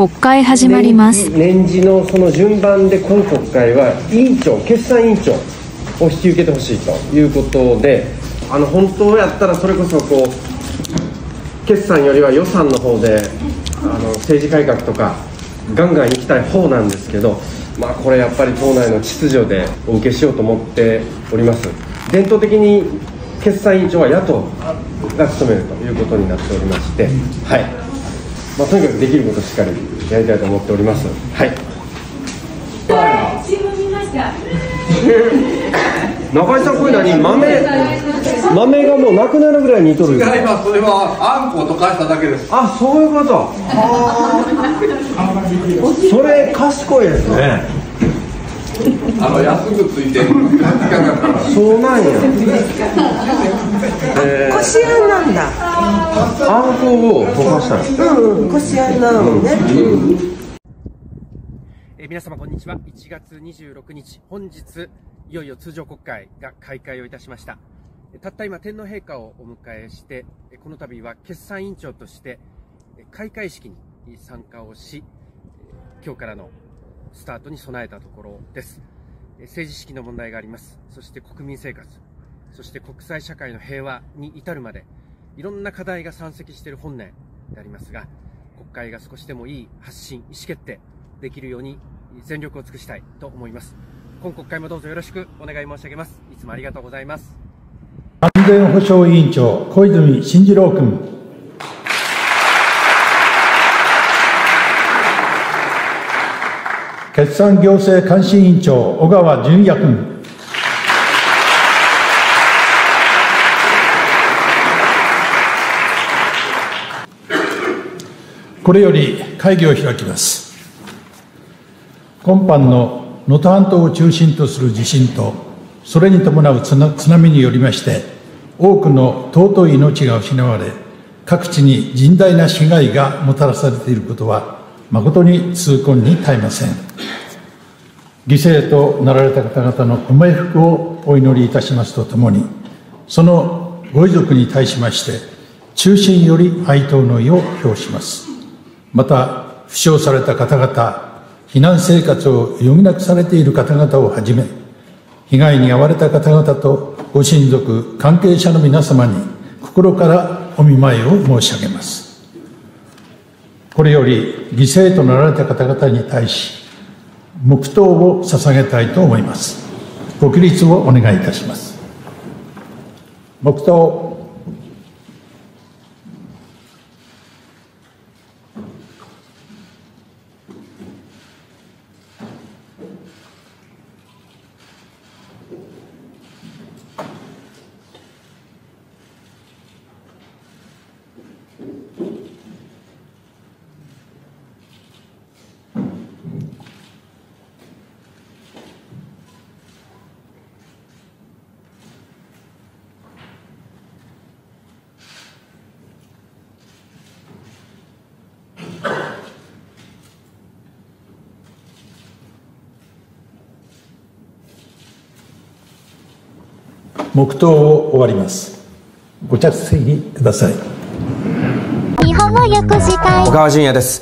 国会始まります。年次のその順番で今国会は委員長決算委員長を引き受けてほしいということであの本当やったらそれこそこう決算よりは予算の方であの政治改革とかガンガン行きたい方なんですけどまあこれやっぱり党内の秩序でお受けしようと思っております。伝統的に決算委員長は野党が務めるということになっておりましてはい。まあ、とにかくできることしっかりやりたいと思っております。はい。中井さんこれ何？豆豆がもうなくなるぐらいに似とる違います。それはあんこを溶かしただけです。あそういうこと。それ賢いですねあの安くついてるそうなんや、えこしあんなんだ。ー、あんこを溶かしたのうん、こしあんなのね。えー皆様こんにちは。1月26日、本日、いよいよ通常国会が開会をいたしました。えーたった今、天皇陛下をお迎えして、えーこの度は決算委員長として、えー開会式に参加をし、えー今日からのスタートに備えたところです。え政治式の問題があります。そして国民生活、そして国際社会の平和に至るまで、いろんな課題が山積している本年でありますが、国会が少しでもいい発信、意思決定できるように全力を尽くしたいと思います。今国会もどうぞよろしくお願い申し上げます。いつもありがとうございます。安全保障委員長、小泉進次郎君。決算行政監視委員長、小川淳也君。これより会議を開きます。今般の能登半島を中心とする地震と、それに伴う津波によりまして、多くの尊い命が失われ、各地に甚大な被害がもたらされていることは、誠に痛恨に耐えません。犠牲となられた方々のご冥福をお祈りいたしますとともに、そのご遺族に対しまして、中心より哀悼の意を表します。また、負傷された方々、避難生活を余儀なくされている方々をはじめ、被害に遭われた方々とご親族、関係者の皆様に心からお見舞いを申し上げます。これより犠牲となられた方々に対し、黙祷を捧げたいと思います。ご起立をお願いいたします。黙祷。黙祷を終わります。ご着席ください。日本を良くしたい小川淳也です